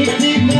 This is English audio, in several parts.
Make me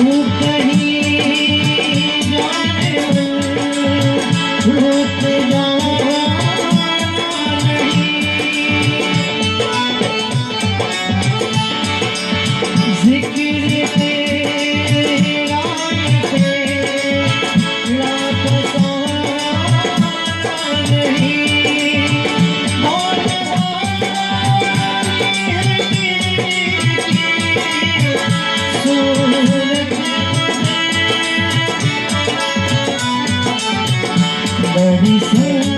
Oh, okay. Let me